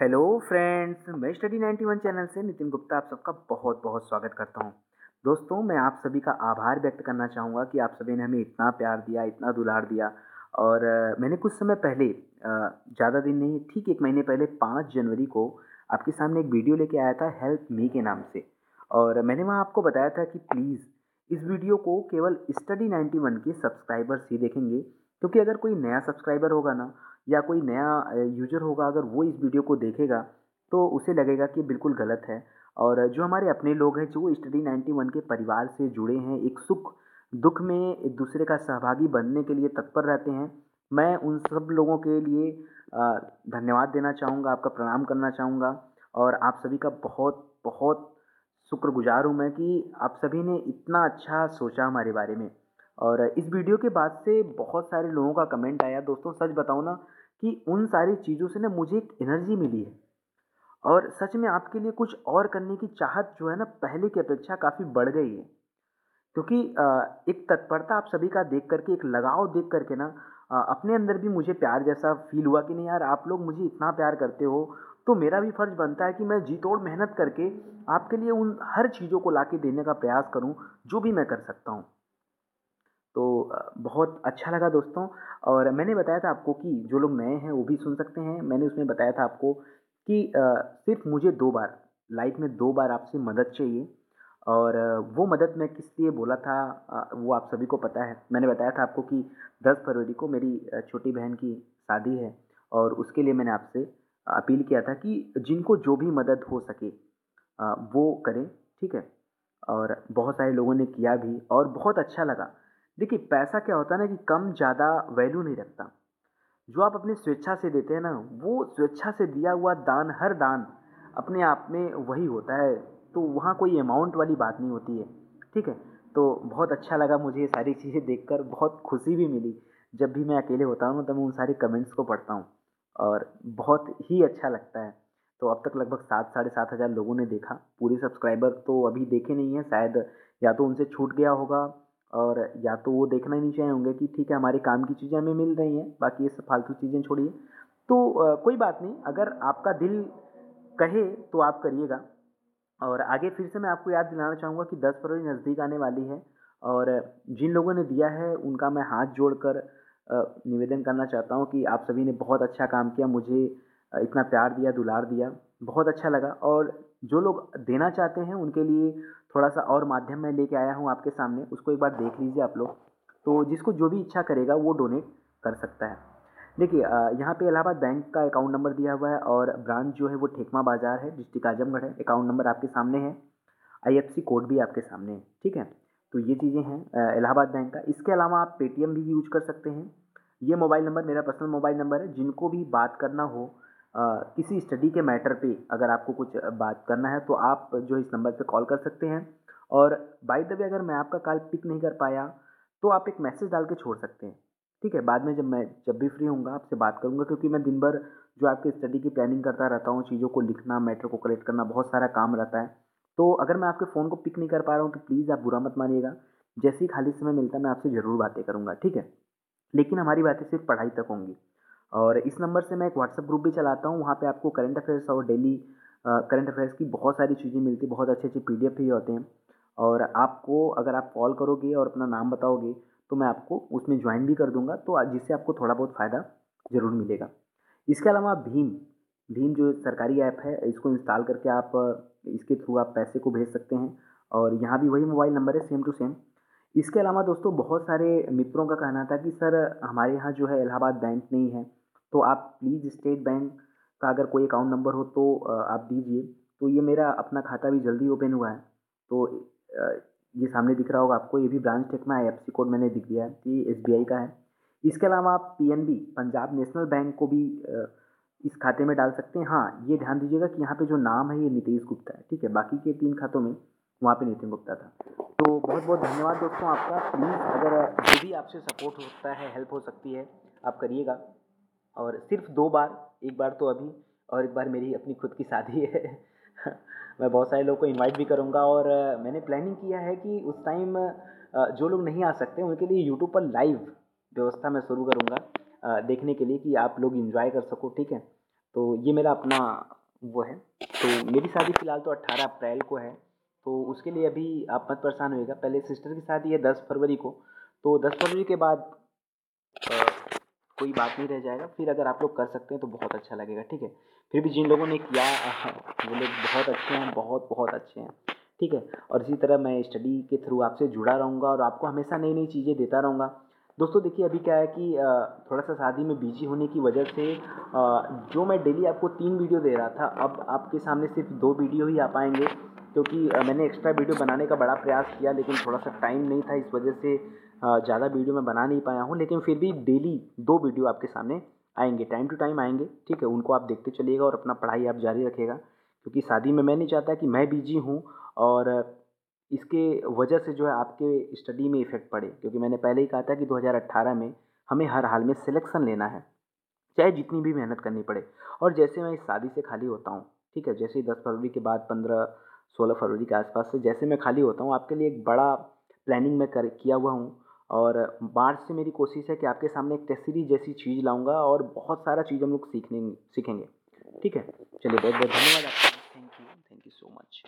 Hello friends, मैं study 91 channel से नितिन गुप्ता आप सबका बहुत बहुत स्वागत करता हूँ। दोस्तों, मैं आप सभी का आभार व्यक्त करना चाहूँगा कि आप सभी ने हमें इतना प्यार दिया, इतना दुलार दिया। और मैंने कुछ समय पहले ज़्यादा दिन नहीं, ठीक एक महीने पहले पाँच जनवरी को आपके सामने एक वीडियो लेके आया था हेल्प मी के नाम से। और मैंने वहाँ आपको बताया था कि प्लीज़ इस वीडियो को केवल स्टडी 91 के सब्सक्राइबर्स ही देखेंगे, क्योंकि अगर कोई नया सब्सक्राइबर होगा ना या कोई नया यूज़र होगा, अगर वो इस वीडियो को देखेगा तो उसे लगेगा कि बिल्कुल गलत है। और जो हमारे अपने लोग हैं, जो स्टडी नाइन्टी वन के परिवार से जुड़े हैं, एक सुख, दुख में एक दूसरे का सहभागी बनने के लिए तत्पर रहते हैं, मैं उन सब लोगों के लिए धन्यवाद देना चाहूँगा, आपका प्रणाम करना चाहूँगा। और आप सभी का बहुत बहुत शुक्रगुजार हूँ मैं कि आप सभी ने इतना अच्छा सोचा हमारे बारे में। और इस वीडियो के बाद से बहुत सारे लोगों का कमेंट आया। दोस्तों, सच बताऊँ ना कि उन सारी चीज़ों से ना मुझे एक एनर्जी मिली है। और सच में आपके लिए कुछ और करने की चाहत जो है ना पहले की अपेक्षा काफ़ी बढ़ गई है। क्योंकि एक तत्परता आप सभी का देख करके, एक लगाव देख करके ना अपने अंदर भी मुझे प्यार जैसा फील हुआ कि नहीं यार, आप लोग मुझे इतना प्यार करते हो तो मेरा भी फ़र्ज़ बनता है कि मैं जी तोड़ मेहनत करके आपके लिए उन हर चीज़ों को ला देने का प्रयास करूँ, जो भी मैं कर सकता हूँ। बहुत अच्छा लगा दोस्तों। और मैंने बताया था आपको कि जो लोग नए हैं वो भी सुन सकते हैं। मैंने उसमें बताया था आपको कि सिर्फ़ मुझे दो बार, लाइफ में दो बार आपसे मदद चाहिए। और वो मदद मैं किस लिए बोला था वो आप सभी को पता है। मैंने बताया था आपको कि 10 फरवरी को मेरी छोटी बहन की शादी है। और उसके लिए मैंने आपसे अपील किया था कि जिनको जो भी मदद हो सके वो करें, ठीक है? और बहुत सारे लोगों ने किया भी और बहुत अच्छा लगा। देखिए, पैसा क्या होता है ना कि कम ज़्यादा वैल्यू नहीं रखता। जो आप अपनी स्वेच्छा से देते हैं ना, वो स्वेच्छा से दिया हुआ दान, हर दान अपने आप में वही होता है। तो वहाँ कोई अमाउंट वाली बात नहीं होती है, ठीक है? तो बहुत अच्छा लगा मुझे ये सारी चीज़ें देखकर, बहुत खुशी भी मिली। जब भी मैं अकेले होता हूँ तो मैं उन सारे कमेंट्स को पढ़ता हूँ और बहुत ही अच्छा लगता है। तो अब तक लगभग सात, साढ़े सात हज़ार लोगों ने देखा। पूरे सब्सक्राइबर तो अभी देखे नहीं हैं, शायद या तो उनसे छूट गया होगा और या तो वो देखना ही नहीं चाहे होंगे कि ठीक है हमारे काम की चीज़ें हमें मिल रही हैं बाकी ये सब फालतू चीज़ें छोड़िए। तो आ, कोई बात नहीं अगर आपका दिल कहे तो आप करिएगा। और आगे फिर से मैं आपको याद दिलाना चाहूँगा कि दस फरवरी नज़दीक आने वाली है और जिन लोगों ने दिया है उनका मैं हाथ जोड़कर निवेदन करना चाहता हूँ कि आप सभी ने बहुत अच्छा काम किया मुझे इतना प्यार दिया दुलार दिया बहुत अच्छा लगा। और जो लोग देना चाहते हैं उनके लिए थोड़ा सा और माध्यम मैं लेके आया हूँ आपके सामने, उसको एक बार देख लीजिए आप लोग। तो जिसको जो भी इच्छा करेगा, वो डोनेट कर सकता है। देखिए यहाँ पे इलाहाबाद बैंक का अकाउंट नंबर दिया हुआ है और ब्रांच जो है वो ठेकमा बाज़ार है, डिस्ट्रिक्ट आजमगढ़ है। अकाउंट नंबर आपके सामने है। आई कोड भी आपके सामने है, ठीक है? तो ये चीज़ें हैं इलाहाबाद बैंक का। इसके अलावा आप पेटीएम भी यूज़ कर सकते हैं। ये मोबाइल नंबर मेरा पर्सनल मोबाइल नंबर है। जिनको भी बात करना हो किसी स्टडी के मैटर पे अगर आपको कुछ बात करना है तो आप जो इस नंबर पे कॉल कर सकते हैं। और बाई द वे अगर मैं आपका कॉल पिक नहीं कर पाया तो आप एक मैसेज डाल के छोड़ सकते हैं। ठीक है? बाद में जब मैं, जब भी फ्री हूँ आपसे बात करूँगा, क्योंकि मैं दिन भर जो आपके स्टडी की प्लानिंग करता रहता हूँ, चीज़ों को लिखना, मैटर को कलेक्ट करना, बहुत सारा काम रहता है। तो अगर मैं आपके फ़ोन को पिक नहीं कर पा रहा हूँ तो प्लीज़ आप बुरा मत मानिएगा। जैसे ही खाली समय मिलता है, मैं आपसे ज़रूर बातें करूँगा। ठीक है? लेकिन हमारी बातें सिर्फ़ पढ़ाई तक होंगी। और इस नंबर से मैं एक व्हाट्सअप ग्रुप भी चलाता हूँ, वहाँ पे आपको करंट अफेयर्स और डेली करंट अफेयर्स की बहुत सारी चीज़ें मिलती बहुत अच्छे अच्छे पी डी भी होते हैं। और आपको अगर आप कॉल करोगे और अपना नाम बताओगे तो मैं आपको उसमें ज्वाइन भी कर दूँगा तो जिससे आपको थोड़ा बहुत फ़ायदा ज़रूर मिलेगा। इसके अलावा भीम भीम जो सरकारी ऐप है, इसको इंस्टॉल करके आप इसके थ्रू आप पैसे को भेज सकते हैं, और यहाँ भी वही मोबाइल नंबर है सेम टू सेम इसके अलावा दोस्तों, बहुत सारे मित्रों का कहना था कि, सर, हमारे यहाँ जो है इलाहाबाद बैंक नहीं है। तो आप प्लीज़ स्टेट बैंक का अगर कोई अकाउंट नंबर हो तो आप दीजिए। तो ये मेरा अपना खाता भी जल्दी ओपन हुआ है। तो ये सामने दिख रहा होगा आपको, ये भी ब्रांच टेकना है एफ़ कोड मैंने दिख दिया है कि एसबीआई का है। इसके अलावा आप पीएनबी पंजाब नेशनल बैंक को भी इस खाते में डाल सकते हैं। हाँ ये ध्यान दीजिएगा कि यहाँ पे जो नाम है ये नीतीश गुप्ता है, ठीक है? बाकी के तीन खातों में वहाँ पे नितिन गुप्ता था। तो बहुत बहुत धन्यवाद दोस्तों आपका। प्लीज़ अगर, जो भी आपसे सपोर्ट हो सकता है हेल्प हो सकती है, आप करिएगा। और सिर्फ़ दो बार, एक बार तो अभी और एक बार मेरी अपनी खुद की शादी है। मैं बहुत सारे लोगों को इनवाइट भी करूँगा और मैंने प्लानिंग किया है कि उस टाइम जो लोग नहीं आ सकते उनके लिए यूट्यूब पर लाइव व्यवस्था मैं शुरू करूँगा देखने के लिए कि आप लोग इन्जॉय कर सको, ठीक है? तो ये मेरा अपना वो है। तो मेरी शादी फ़िलहाल तो अट्ठारह अप्रैल को है तो उसके लिए अभी आप मत परेशान होइएगा। पहले सिस्टर की शादी है दस फरवरी को तो दस फरवरी के बाद कोई बात नहीं रह जाएगा। फिर अगर आप लोग कर सकते हैं तो बहुत अच्छा लगेगा, ठीक है? फिर भी जिन लोगों ने किया वो लोग बहुत अच्छे हैं, बहुत बहुत अच्छे हैं, ठीक है? और इसी तरह मैं स्टडी के थ्रू आपसे जुड़ा रहूँगा और आपको हमेशा नई नई चीज़ें देता रहूँगा। दोस्तों, देखिए, अभी क्या है कि थोड़ा सा शादी में बिज़ी होने की वजह से जो मैं डेली आपको तीन वीडियो दे रहा था, अब आपके सामने सिर्फ़ दो वीडियो ही आ पाएँगे, क्योंकि मैंने एक्स्ट्रा वीडियो बनाने का बड़ा प्रयास किया, लेकिन थोड़ा सा टाइम नहीं था इस वजह से ज़्यादा वीडियो मैं बना नहीं पाया हूँ, लेकिन फिर भी डेली दो वीडियो आपके सामने आएँगे, टाइम टू टाइम आएँगे, ठीक है? उनको आप देखते चलिएगा और अपना पढ़ाई आप जारी रखेगा क्योंकि शादी में मैं नहीं चाहता कि मैं बिज़ी हूँ और इसके वजह से जो है आपके स्टडी में इफ़ेक्ट पड़े, क्योंकि मैंने पहले ही कहा था कि 2018 में हमें हर हाल में सिलेक्शन लेना है, चाहे जितनी भी मेहनत करनी पड़े। और जैसे मैं इस शादी से खाली होता हूँ, ठीक है? जैसे ही दस फरवरी के बाद पंद्रह सोलह फरवरी के आसपास से जैसे मैं खाली होता हूँ, आपके लिए एक बड़ा प्लानिंग मैं कर, किया हुआ हूँ और मार्च से मेरी कोशिश है कि आपके सामने एक टेस्ट सीरीज़ जैसी चीज़ लाऊँगा और बहुत सारा चीज़ हम लोग सीखने, सीखेंगे। ठीक है? चलिए बहुत बहुत धन्यवाद आपका। Thank you thank you so much